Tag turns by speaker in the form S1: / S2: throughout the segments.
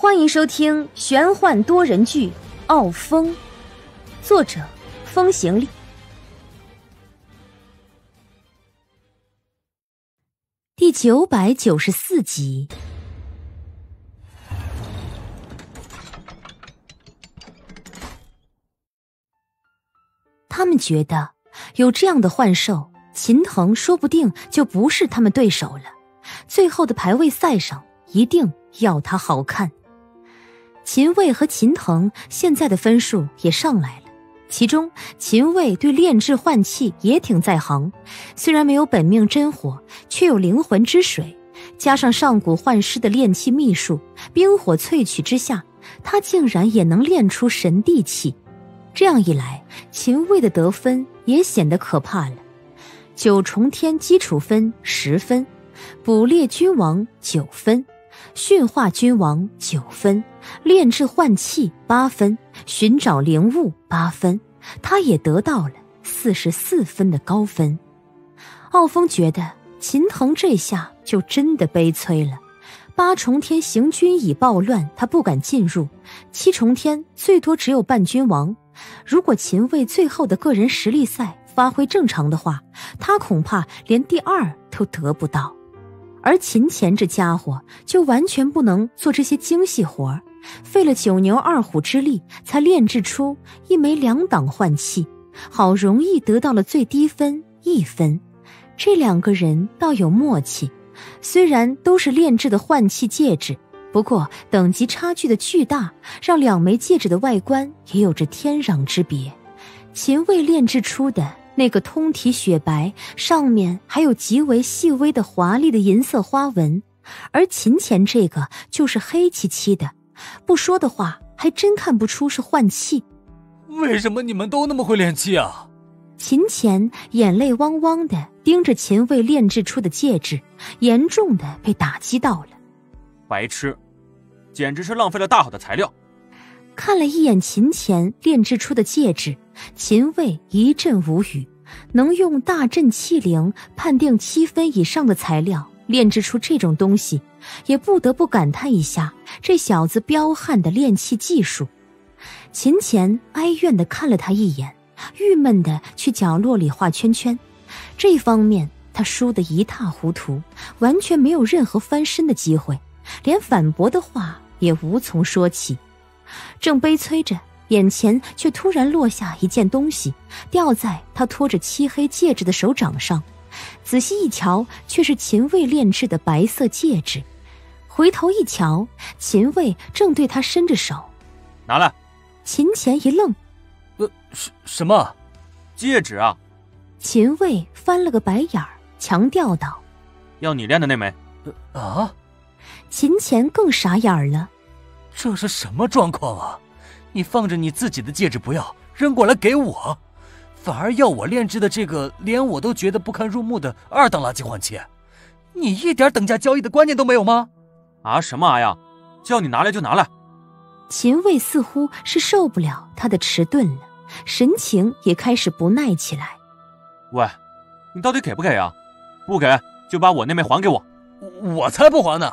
S1: 欢迎收听玄幻多人剧《傲风》，作者风行丽，第九百九十四集。他们觉得有这样的幻兽，秦腾说不定就不是他们对手了。最后的排位赛上，一定要他好看。秦卫和秦腾现在的分数也上来了，其中秦卫对炼制幻器也挺在行，虽然没有本命真火，却有灵魂之水，加上上古幻师的炼器秘术，冰火萃取之下，他竟然也能炼出神帝气。这样一来，秦卫的得分也显得可怕了：九重天基础分十分，捕猎君王九分。驯化君王九分，炼制幻器八分，寻找灵物八分，他也得到了四十四分的高分。傲风觉得秦腾这下就真的悲催了。八重天行军已暴乱，他不敢进入；七重天最多只有半君王。如果秦卫最后的个人实力赛发挥正常的话，他恐怕连第二都得不到。而秦钱这家伙就完全不能做这些精细活，费了九牛二虎之力才炼制出一枚两档幻器，好容易得到了最低分一分。这两个人倒有默契，虽然都是炼制的换气戒指，不过等级差距的巨大，让两枚戒指的外观也有着天壤之别。秦卫炼制出的。那个通体雪白，上面还有极为细微的华丽的银色花纹，而琴前这个就是黑漆漆的，不说的话还真看不出是换气。
S2: 为什么你们都那么会练气啊？
S1: 秦前眼泪汪汪的盯着秦卫炼制出的戒指，严重的被打击到了。
S3: 白痴，简直是浪费了大好的材料。
S1: 看了一眼秦前炼制出的戒指，秦卫一阵无语。能用大阵器灵判定七分以上的材料炼制出这种东西，也不得不感叹一下这小子彪悍的炼器技术。秦钱哀怨的看了他一眼，郁闷的去角落里画圈圈。这方面他输得一塌糊涂，完全没有任何翻身的机会，连反驳的话也无从说起。正悲催着，眼前却突然落下一件东西，掉在他拖着漆黑戒指的手掌上。仔细一瞧，却是秦卫炼制的白色戒指。回头一瞧，秦卫正对他伸着手：“
S3: 拿来。”
S1: 秦前一愣：“
S2: 呃，什什么？
S3: 戒指啊？”
S1: 秦卫翻了个白眼儿，强调道：“
S3: 要你练的那枚。”
S2: 啊！
S1: 秦前更傻眼了。
S2: 这是什么状况啊？你放着你自己的戒指不要，扔过来给我，反而要我炼制的这个连我都觉得不堪入目的二等垃圾换钱，你一点等价交易的观念都没有吗？
S3: 啊什么啊呀？叫你拿来就拿来。
S1: 秦卫似乎是受不了他的迟钝了，神情也开始不耐起来。
S3: 喂，你到底给不给啊？不给就把我那枚还给我。
S2: 我才不还呢！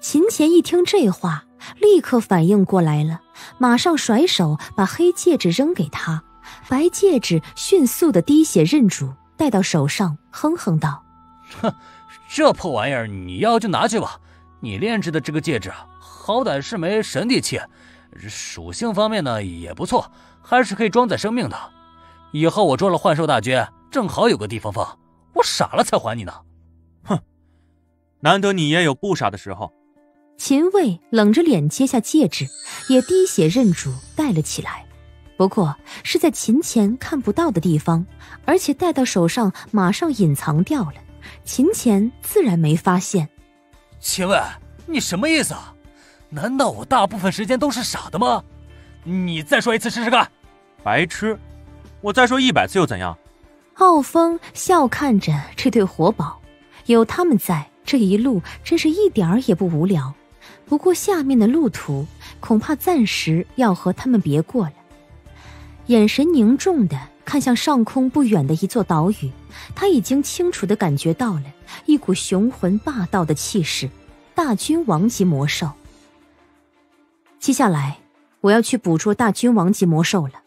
S1: 秦钱一听这话，立刻反应过来了，马上甩手把黑戒指扔给他，白戒指迅速的滴血认主，戴到手上，哼哼道：“
S2: 哼，这破玩意儿你要就拿去吧。你炼制的这个戒指，好歹是枚神帝器，属性方面呢也不错，还是可以装载生命的。以后我捉了幻兽大军，正好有个地方放。我傻了才还你呢。
S3: 哼，难得你也有不傻的时候。”
S1: 秦卫冷着脸接下戒指，也滴血认主戴了起来。不过是在秦前看不到的地方，而且戴到手上马上隐藏掉了。秦前自然没发现。
S2: 秦卫，你什么意思啊？难道我大部分时间都是傻的吗？你再说一次试试看。
S3: 白痴，我再说一百次又怎样？
S1: 傲风笑看着这对活宝，有他们在，这一路真是一点儿也不无聊。不过下面的路途恐怕暂时要和他们别过了。眼神凝重的看向上空不远的一座岛屿，他已经清楚的感觉到了一股雄浑霸道的气势，大君王级魔兽。接下来我要去捕捉大君王级魔兽了。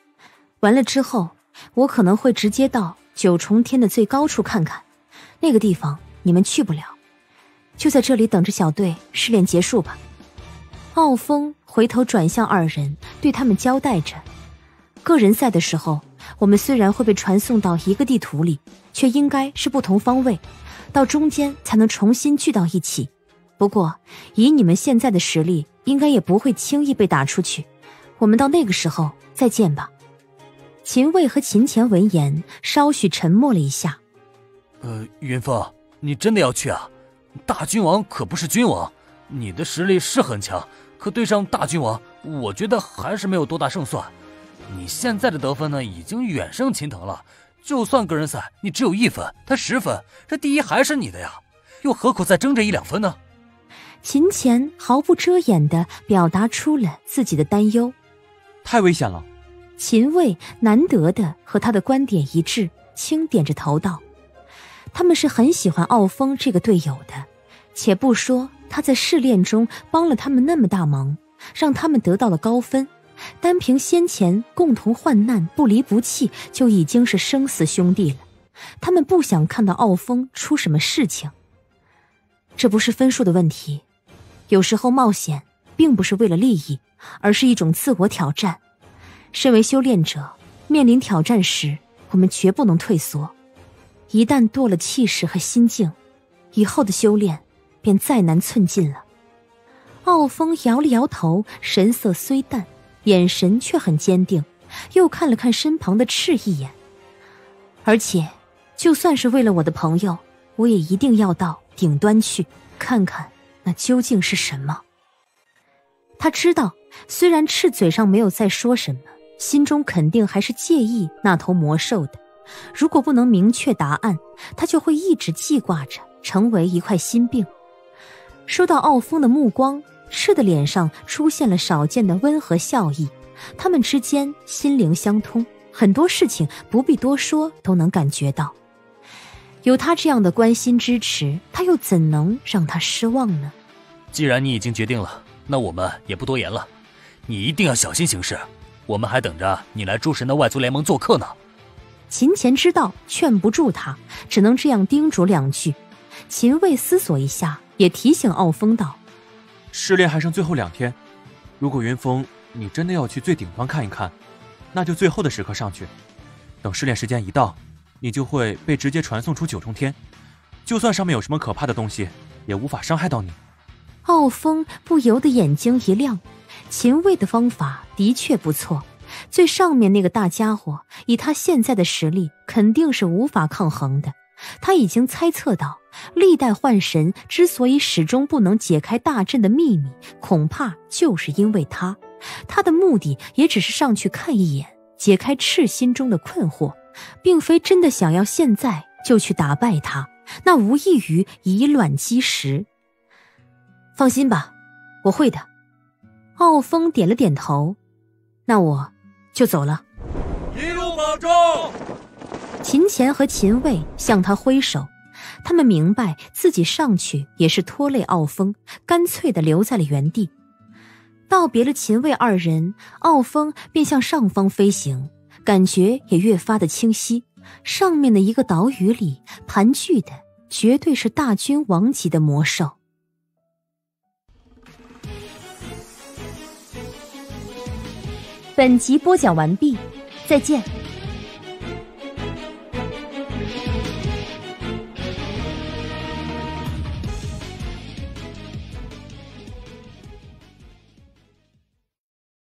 S1: 完了之后，我可能会直接到九重天的最高处看看，那个地方你们去不了，就在这里等着小队试炼结束吧。傲风回头转向二人，对他们交代着：个人赛的时候，我们虽然会被传送到一个地图里，却应该是不同方位，到中间才能重新聚到一起。不过，以你们现在的实力，应该也不会轻易被打出去。我们到那个时候再见吧。秦卫和秦前闻言，稍许沉默了一下。
S2: 呃，云峰，你真的要去啊？大君王可不是君王，你的实力是很强，可对上大君王，我觉得还是没有多大胜算。你现在的得分呢，已经远胜秦腾了。就算个人赛你只有一分，他十分，这第一还是你的呀，又何苦再争这一两分呢？
S1: 秦乾毫不遮掩的表达出了自己的担忧。
S3: 太危险了。
S1: 秦卫难得的和他的观点一致，轻点着头道：“他们是很喜欢傲风这个队友的，且不说他在试炼中帮了他们那么大忙，让他们得到了高分，单凭先前共同患难、不离不弃，就已经是生死兄弟了。他们不想看到傲风出什么事情。这不是分数的问题，有时候冒险并不是为了利益，而是一种自我挑战。”身为修炼者，面临挑战时，我们绝不能退缩。一旦堕了气势和心境，以后的修炼便再难寸进了。傲风摇了摇头，神色虽淡，眼神却很坚定，又看了看身旁的赤一眼。而且，就算是为了我的朋友，我也一定要到顶端去看看那究竟是什么。他知道，虽然赤嘴上没有再说什么。心中肯定还是介意那头魔兽的，如果不能明确答案，他就会一直记挂着，成为一块心病。收到傲风的目光，赤的脸上出现了少见的温和笑意。他们之间心灵相通，很多事情不必多说都能感觉到。有他这样的关心支持，他又怎能让他失望呢？
S2: 既然你已经决定了，那我们也不多言了。你一定要小心行事。我们还等着你来诸神的外族联盟做客呢。
S1: 秦前知道劝不住他，只能这样叮嘱两句。秦卫思索一下，也提醒傲风道：“
S3: 试炼还剩最后两天，如果云峰你真的要去最顶端看一看，那就最后的时刻上去。等试炼时间一到，你就会被直接传送出九重天。就算上面有什么可怕的东西，也无法伤害到你。”
S1: 傲风不由得眼睛一亮。秦卫的方法的确不错，最上面那个大家伙，以他现在的实力，肯定是无法抗衡的。他已经猜测到，历代幻神之所以始终不能解开大阵的秘密，恐怕就是因为他。他的目的也只是上去看一眼，解开赤心中的困惑，并非真的想要现在就去打败他，那无异于以卵击石。放心吧，我会的。傲风点了点头，那我就走了。
S4: 一路保重。
S1: 秦前和秦卫向他挥手，他们明白自己上去也是拖累傲风，干脆的留在了原地。道别了秦卫二人，傲风便向上方飞行，感觉也越发的清晰。上面的一个岛屿里盘踞的，绝对是大君王级的魔兽。本集播讲完毕，再见。